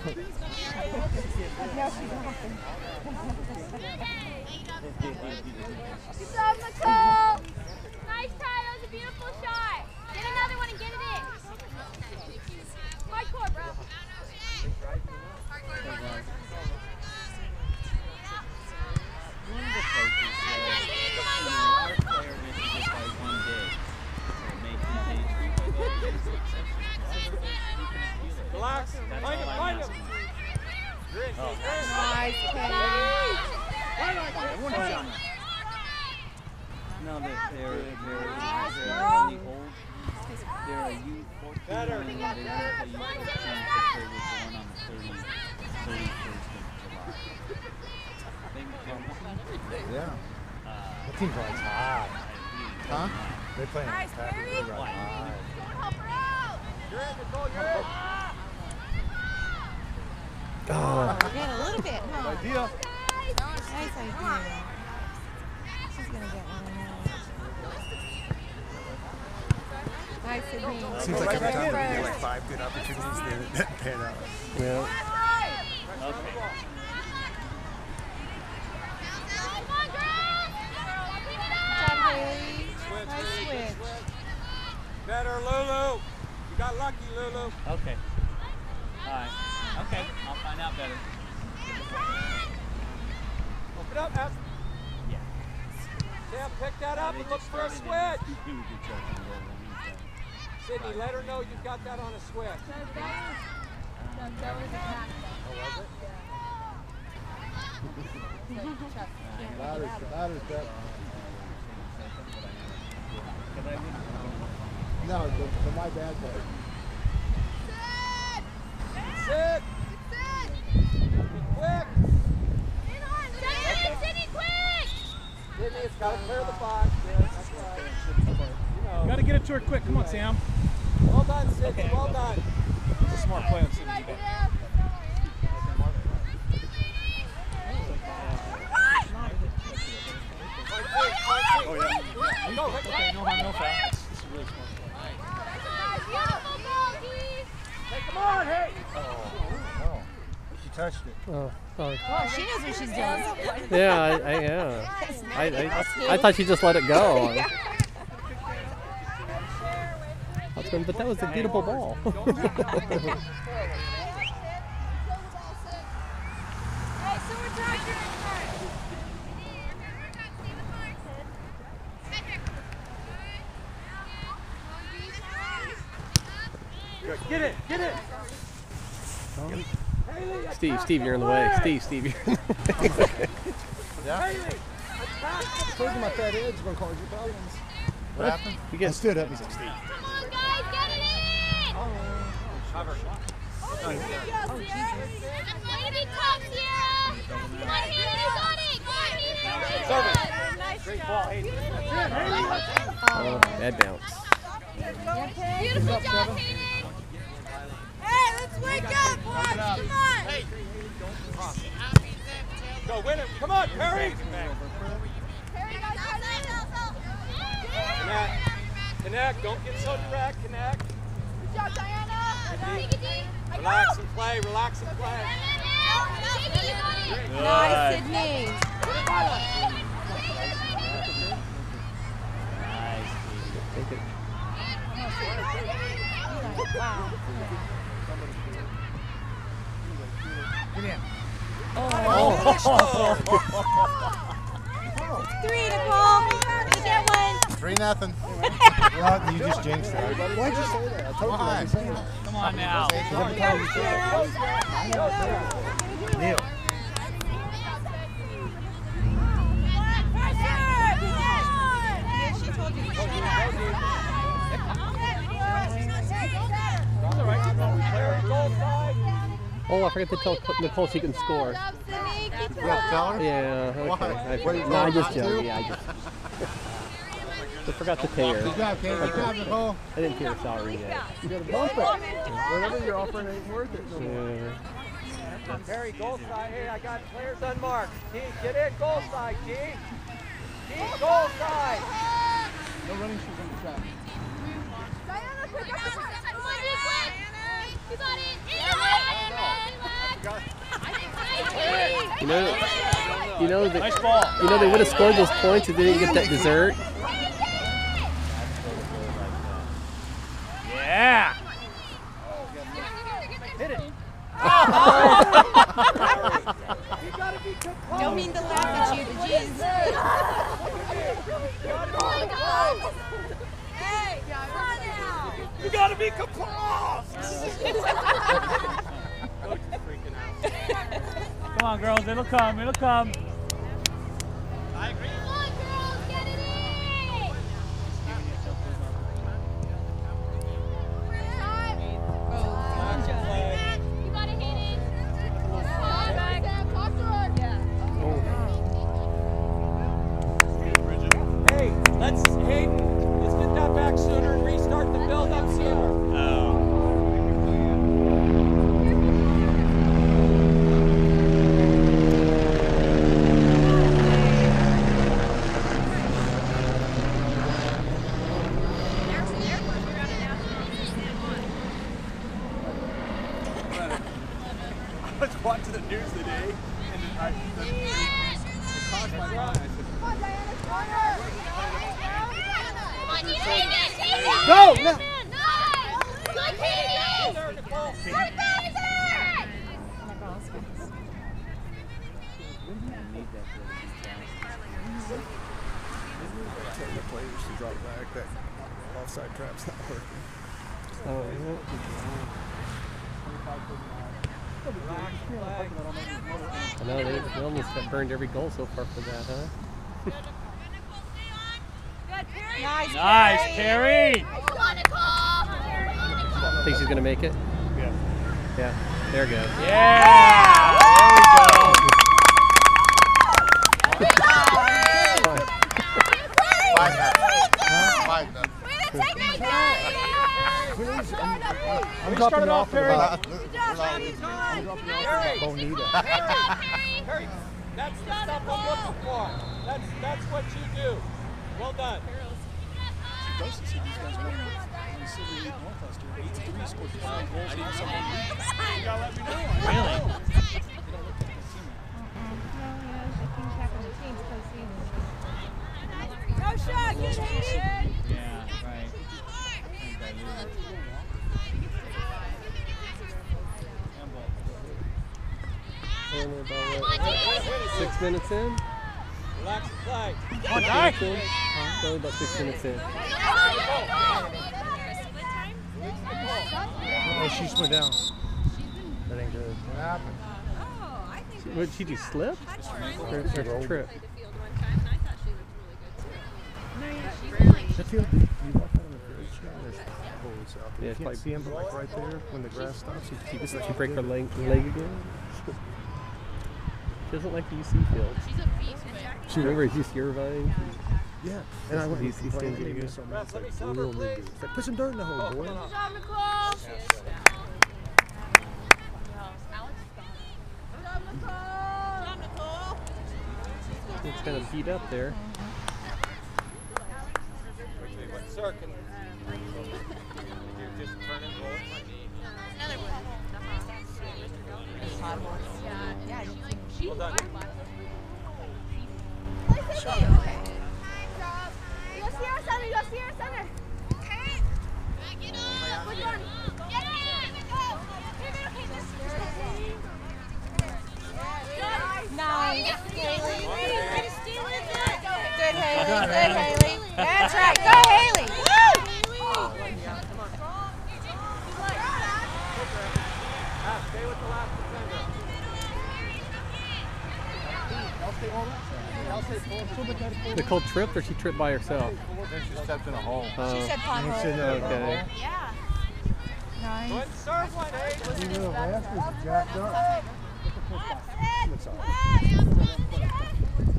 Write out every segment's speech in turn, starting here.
Good job, Nicole. Nice try. That was a beautiful shot. Get another one and get it in. Hardcore, bro. One of the coaches said our player missed just by one day. So it made his age group by the other Relax. Find him, find him. asking. You're in, Oh. Kate. No, they're, they're, they're, they're on the old, they're a U fourteen, Better. and they were the U fourteen, but they was the on the thirty, thirty-first of July. They, they're, Yeah. uh, That team's like hot. Huh? They play Nice, Barry. Oh. Yeah, a little bit, huh? Idea. Nice idea. She's gonna get one of those. Nice, Sydney. Seems like every time we get like five good opportunities, they pan out. Yeah. okay. Come on, girls. Bring it Good up. job, Haley. Switch, Nice Haley, good switch. switch. Better, Lulu. You got lucky, Lulu. Okay. Alright. Okay, I'll find out better. Open up, F. Yeah. Sam, pick that up and look for a started switch. in two good shots in a row when he's done. Sydney, let her know you've got that on a switch. Louder, louder, step. No, the, the my bad part. Sit. Be quick. Sydney, Sydney, quick. Sydney, it's got to clear the box. Yes, that's right. You know. Got to get it to her quick. Come on, Sam. Well done, Sydney. Well done. It's a smart play on Sydney's back. Oh, yeah. Go, right, Okay, no harm, no foul. This is really smart. Beautiful goal, Keith. Hey, come on, hey. Oh, she touched it. Oh, sorry. Oh, she knows what she's doing. Yeah, I, I yeah. I, I, I thought she just let it go. I was but that was a beautiful ball. Hey, so we're tied. Good. Get it, get it. Haley, Steve, attack Steve, the you're in the way. Steve, Steve, you're in the way. Yeah? Haley, Told you my fat edge was gonna cause you problems. What happened? You I get stood up. He's like, Steve. Come on, guys, get it in. Oh, Cover. Oh, oh, yeah. Way to be tough, Sierra. Come on, Haley, you got it. Come on, Haley. Serve it. Nice Great job. ball, Hayden. That's it, Haley. Let's go. oh, bad bounce. Beautiful job, Hayden. Hey, let's wake up, boys. Come on. Go, win it. Come on, Perry. Connect. Connect. Don't get so direct. Connect. Good job, Diana. Relax and play. Relax and play. Nice, Sydney. Nice, Take it. Wow. Get in. Three, Nicole. You get one. Three nothing. well, you just jinxed it. Why'd you say that? I told you I didn't. Come on now. Neil. Yeah, she told you. All I forgot to tell Nicole she can score. Good job, Sydney. Keep You gotta tell her? Yeah, okay. Why? I, no, I just joking. Yeah, I just. I forgot to pay her. Good job, Kate. Good job, Nicole. I didn't pay her salary yet. You gotta bump it. Whatever you're offering ain't worth it no more. Yeah. Terry, goal side. Hey, I got players unmarked. T, get in goal side, T. T, goal side. No running shoes on the track. Diana, quick, up the front. Come on, be. You got it. You know, you know that. Nice ball. You know they would have scored those points if they didn't get that dessert. Yeah. Hit it. Oh. you gotta be composed. Don't mean to laugh at you, but jeez. Oh hey, come on now. You gotta be composed. Come on, girls. It'll come. It'll come. Come on, girls, get it in. You gotta hit it. Talk to her. Hey, let's, Hayden, let's get that back sooner and restart the build up sooner. I was watching the news today, and I, the, it caused my eye. I said, Come on, Diana, corner. Come on, Hayden, Hayden. Go! No. Nice. Good, Hayden. There, Nicole. Good, Hayden. Tell the players to drop back. That offside trap's not working. Oh, yeah. I know they, they almost got burned every goal so far for that, huh? Nice. Nice, Carrie. Come on, Nicole. Think she's gonna make it? Yeah. Yeah. There goes. Yeah. There Five nuts. Five nuts. Take me, Carrie. Please, I'm, I'm We dropping off off for very- about Good job, Abby. Bonita. Harry. Harry, that's the stuff I'm looking for. That's, that's what you do. Well done. Doesn't see these guys win. When Silver League Northwestern, 8 to 3 scored 5 goals against someone. You gotta let me know. Really? You don't look at the team. No shot. Good, Hayden. Yeah, right. Only about what, six minutes in? Relax and play. Come on, Di. In? Huh? Only about six minutes in. Oh, she just went down. That ain't good. What happened? What did she do? Slip? Or, or trip? I feel you, you walk out on the bridge now, there's potholes out there. Yeah, you can't see them, but like right there, when the grass stops, you, you Did just she like break her leg, leg again? She doesn't like the UC field. She remembers UC Irvine. Yeah, and I went These- and these complained things to are me so much. It's Let me like summer, real please. niggas. It's like, put some dirt in the hole, boy. Good job, Nicole. Good job, Nicole. It's kind of beat up there. Sir, can just turn and roll my knee? Well done. Good job. You'll see center. You'll see our center. Get on. Which one? Get on. Nice. Haley. Way to steal it. Good, Haley. Good, Haley. That's right. Go, Haley. Woo! Ah, stay with the last defender. Nicole tripped or she tripped by herself? Then she stepped in a hole. Oh, She said And pothole. said, okay. Yeah. Nice. Nice. Go ahead and serve one, Hayden. You know, last was jacked up.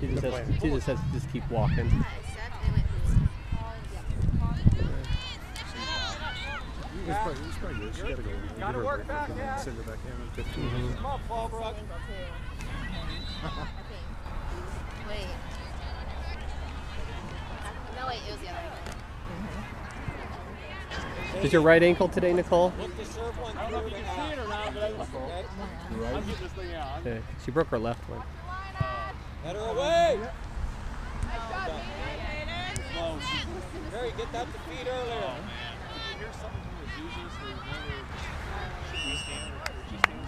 He just has, he just has to just keep walking. It's probably, it's probably good. She gotta go. Gotta Give her a work back, yeah. Send her back in. 15 Come on, Fallbrook. Wait. No, wait, it was the other one. Is your right ankle today, Nicole? Look to serve one I don't know if through you and can see it out. or not, but I, Okay. I'm getting this thing out. I'm, Okay. She broke her left one. Header away. slow. Get that to feet earlier. Oh, Here's something from the Zuzas who never should we stand or she stands.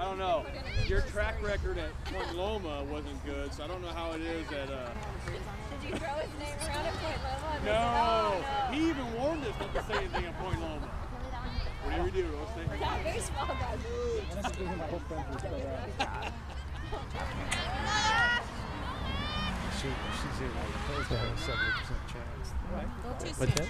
I don't know. Your track record at Point Loma wasn't good, so I don't know how it is at. Uh, Did you throw his name around at Point Loma? no, he even warned us not to say anything at Point Loma. Whatever you do, don't say. That baseball guy. She, she's in like close to a 70% chance. What's that?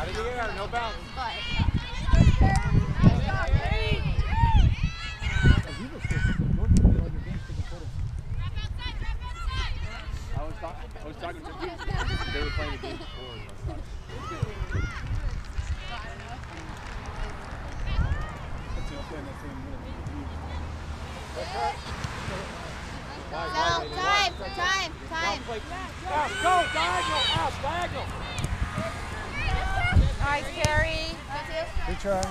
I was talking. To. They were playing a game before. No, time, time, time. Out, go, diagonal, out, diagonal. Nice, Carrie. Good try.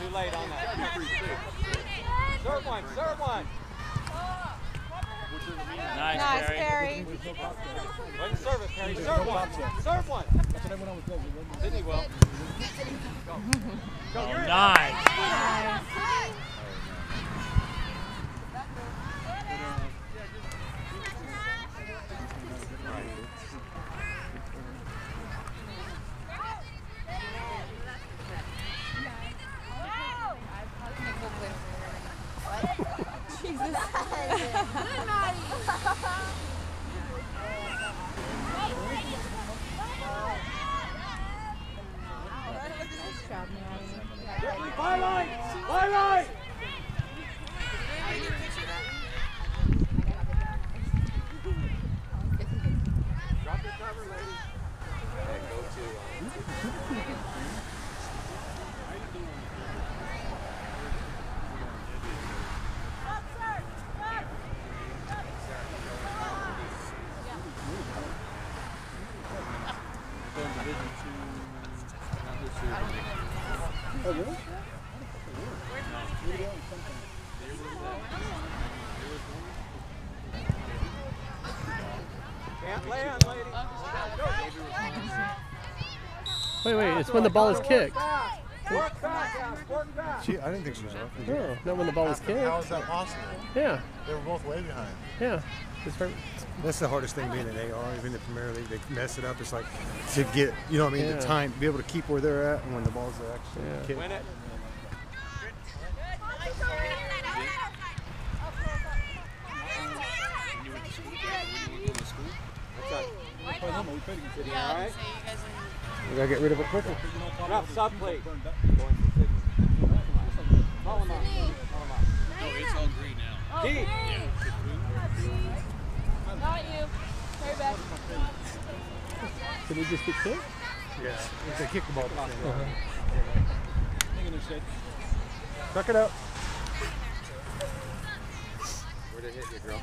Too late on that. Serve one, serve one. Nice, Carrie. Go ahead and serve it, Perry. Serve one. Serve one. Sydney will. Go. Go, you're in. Nice. By line, by line. Drop your cover, lady. And go to, um, Going Division two, not this year. Oh, really? Can't land, lady. Wait, wait. When the ball is kicked. Work back, work back. She, I didn't think she was off. No, not when the ball is kicked. is that possible? Yeah, They were both way behind. yeah. It's right. That's the hardest thing being an AR, even in the Premier League. They mess it up. It's like to get, you know what I mean, Yeah. the time, be able to keep where they're at and when the balls are actually Yeah. kicked. Win it. What's that? Point Loma, we played against Sydney, all right? We gotta get rid of it quicker. Drop sub, please. Going for him up. Call him up. No, it's all green now. Oh, D. Not you. Hurry back. Did he just get kicked? Yeah. If they kick the ball. Uh-huh. I think in their shed. Tuck it up. Where'd it hit you, girl?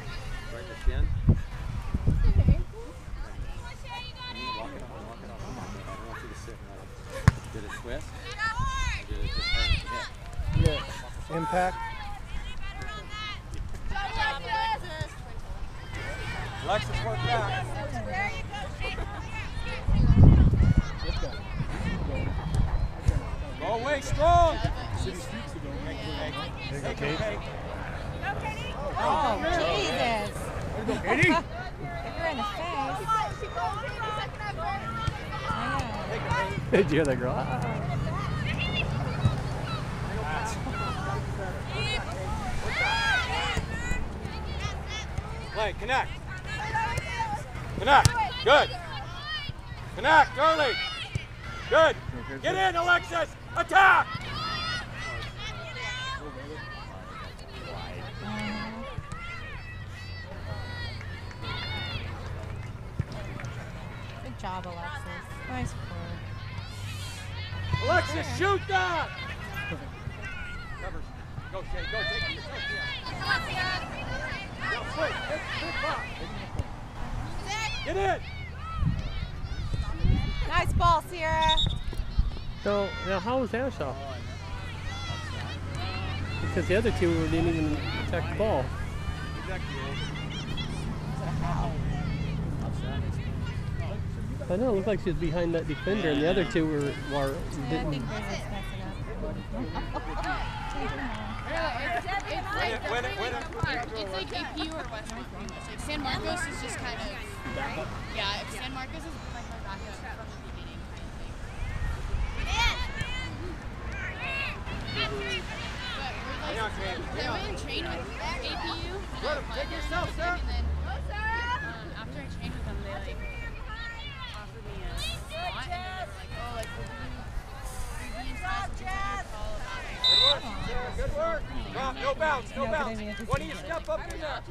Right in the chin? Walk it off, walk it off. Come on. I don't want you to sit right. Did it twist? Did it just hurt? Yeah. Yeah. Impact. Alexis, work back. Go away strong. Take a Take cake. it, take. Oh, Jesus. Katie. You're in the face. Did you hear the girl? Ah. Play, connect. Connect. Good. Connect, Gurley. Good. Get in, Alexis. Attack. Good job, Alexis. Nice. Alexis, shoot that. Covers. Go, Shay. Go, take it yourself. Yeah. Go, quick. Hit, hit box. Get in. Nice ball, Sierra. So, now how was Ashaw? Because the other two didn't even attack the ball. I know, it looked like she was behind that defender, and the other two were, were Yeah, didn't. it. It's like APU or Western pretty. Like San Marcos is just kind of yeah. If San Marcos is like my backup from the beginning kind of thing. But we're like, went and trained with APU. and there And then um, after I trained with them, they like offered me a spot, and then they were like, oh, like we'll give you free being spots, but you have to call about like. Good work, Sarah. Good work. Drop, no bounce, no No, bounce. mean, it's just One of you step up in there.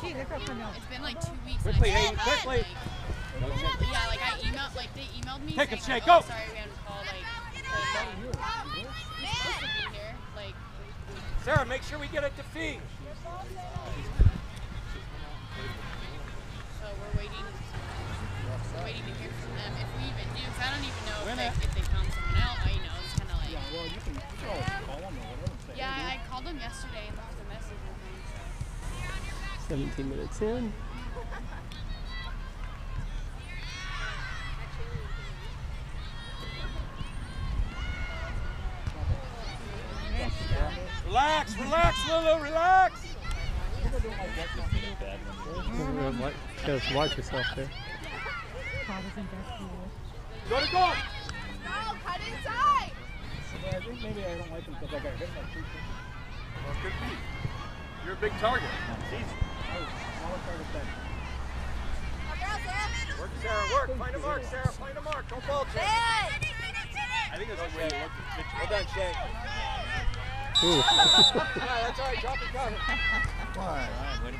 Gee, look up her. It's been like two weeks. Quickly, and I Hayden, quickly. haven't, Like, yeah, like I emailed, like they emailed me. Take 'em, saying, Shay, like, go. Oh, sorry, we haven't called. Like, like you're supposed to be here. Like, Sarah, make sure we get it to feed. so we're waiting. We're waiting to hear from them if we even do. Cause I don't even know if, it. like, if they found someone else. I know it's kind of like. Yeah, well, you can, you can always call them or whatever Yeah, hey, I called them yesterday and left a message with them. 17 minutes in. Relax, relax, Lulu, relax. Just watch yourself there. Go to goal. No, cut inside. Yeah, I think maybe I don't like them because I got hit by two pitches. Well, could be. You're a big target. It's easy. I was smaller target than Work, Sarah, work. Find a mark, Sarah. Find a mark. Don't ball check. I think that's the way you look at the picture. Well done, Shay. Ooh. Yeah, that's all right. Drop and cover. Why?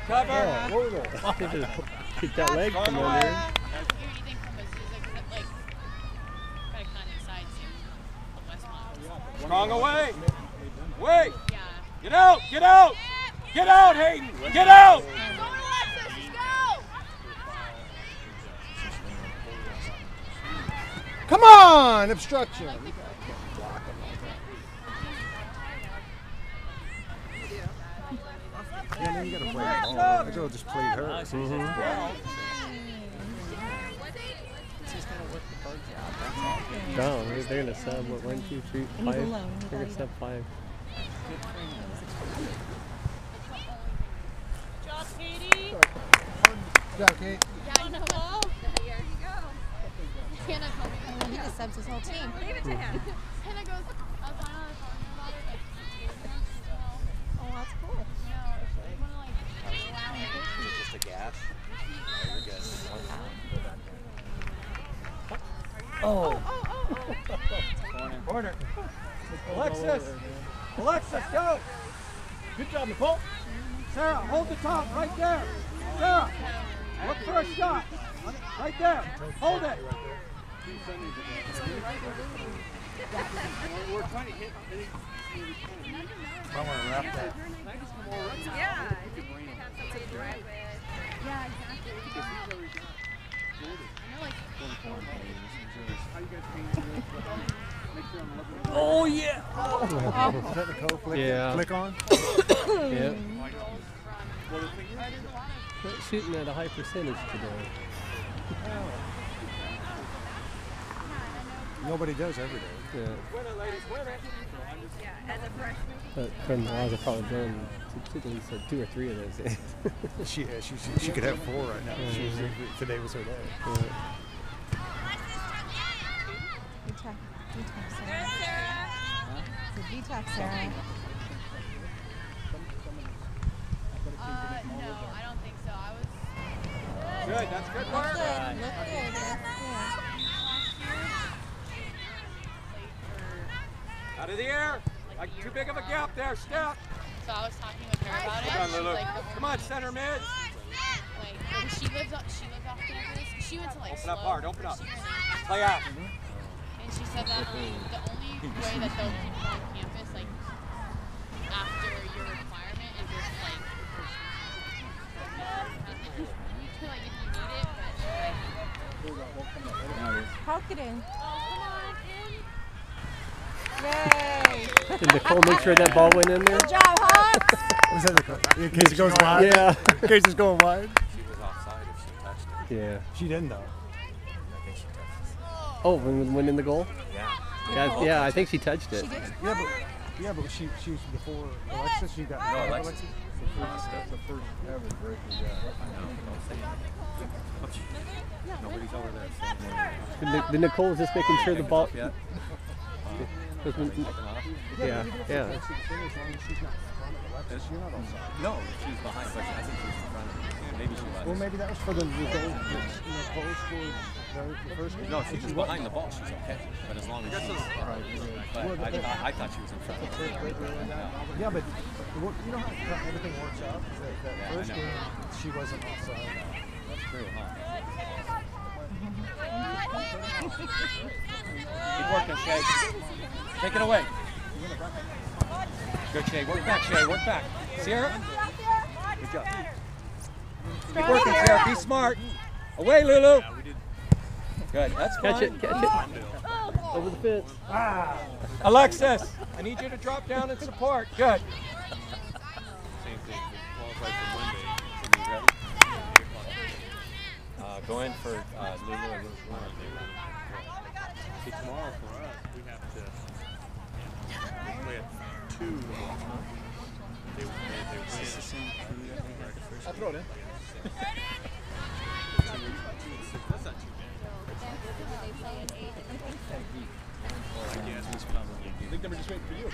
Cover. Yeah, what was that? They just keep that leg Going from away. under. Hear anything from Azusa? 'Cause, like, gotta kind of decide soon. The Westmont. Strong away. Wait. Get out. Get out. Get out, Hayden. Get out. Go, Alexis, go. Come on, obstruction. Yeah, then you gotta play the ball. The girl just played her. No, they're, they're gonna sub what one, two, three, And he's five. alone, he's They're gonna sub five. Yeah, Kate. Yeah, I know. Here you go. Hannah told me. He just subs his whole team. Hannah goes, I was talking to her about it, like, two days ago. She's like, well, Oh, that's cool. no, I wanna, like, allow it. Is it just a gas? You're good. Oh. Corner. Alexis. Alexis, go. Good job, Nicole. Sarah, hold the top right there. Sarah, look for a shot. Right there. Hold it. We're trying to hit. I want to wrap that. Yeah, if you could have somebody drive with. Yeah, exactly. Oh yeah. Is that the code flick, Yeah. flick on? Yep. Not shooting at a high percentage today. Nobody does every day. Yeah. Win it, ladies. Win it. Yeah, as a freshman. But from the laws of probably done two, two, so two or three of those days. She, yeah, she, she, she could have four right now. She was, today was her day. Yeah. Detox, detox, Sarah. It's a detox, Sarah. no, I don't think so. I was Good, that's good Look work. good. Look good. Played for Out of the air. like too big of a gap there. Step. So I was talking with her about it. Come on, Lulu. like, Come on, center mid. Like, she lives up, she lives off campus. She went to like Open up hard, open up. Play out. And she said that um, the only way that they'll keep you on campus, like after your requirement, is if like like if you need it, but like Now it is. Poke it in. oh come on in. Yay. Did Nicole make sure that ball went in there? Good job, Hawks. Was that the, in case it goes wide? Yeah. In case it's going wide? She was offside if she touched it. Yeah. She didn't though. I think she touched it. Oh, when when in the goal? Yeah. Yeah, yeah, I think she touched it. She did. Yeah, but yeah, but she she was before Alexis. She got No, Alexis. That's the first ever break we got. Nobody's over there. Did Nic- Did Nicole was just making sure the ball. Yeah. was- Yeah, yeah. You're not offside. No, she's behind, but I think she's in front of me. Maybe she was. Well, maybe that was for the the goal. You know, Cole scored the, the first game. No, she's just behind the ball. She's okay. But as long as she's. Right, But Well, I, the- thought, I thought she was in front of me. Yeah, but you know how everything works out. That, that Yeah, first game, she wasn't offside. That's true, huh? Keep working, Shay. Take it away. Good, Shay. Work back, Shay. Work back. Sierra? Good job. Keep working, Sierra. Be smart. Away, Lulu. Good. That's Catch fine. it, catch it. Over the fence. Alexis, I need you to drop down and support. Good. Same thing. We qualified for Monday. Should be ready. Uh, go in for uh, Lulu and Lulu. See, tomorrow for us, we have to we play at two. They, they, they win. I'll throw it in. That's not too bad. I think they just waiting for you.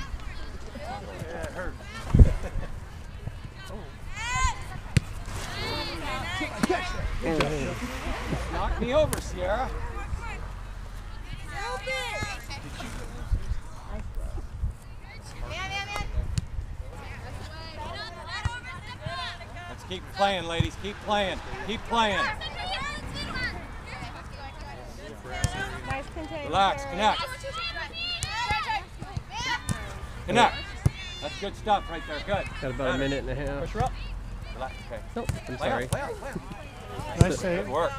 Knock me over, Sierra. Let's keep playing, ladies. Keep playing. Keep playing. Nice container. Relax. Connect. Connect. That's good stuff right there. Good. Got about a minute and a half. Push her up. Relax. Okay. Nope, I'm Play sorry. out. Play out. Play out. Nice save. Good work.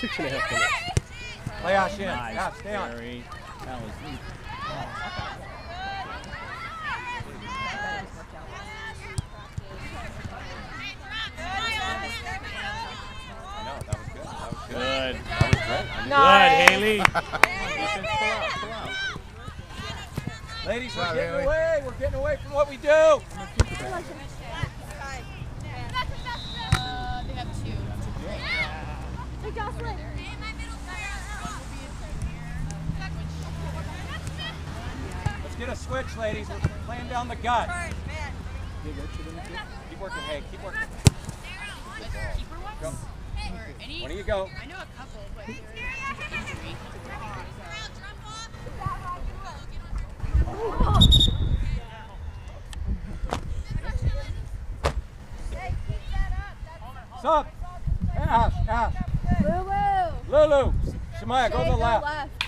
Six and a half minutes. Play Ash in. Nice, Ash, stay on. Barry. That was I know. Good. That was good. good. That was great. Nice. Good, Haley. Defense, pull out, pull out. Ladies, we're getting away. We're getting away from what we do. Uh, they have two. Hey, Jocelyn. Let's get a switch, ladies. We're playing down the gut. Keep working, hey. Keep working. Keeper ones? Go. Or any? When do you go? I know a couple, but they're injury. Sup? Ash, Ash. Lulu. Lulu. Shemaya, go to the left. left.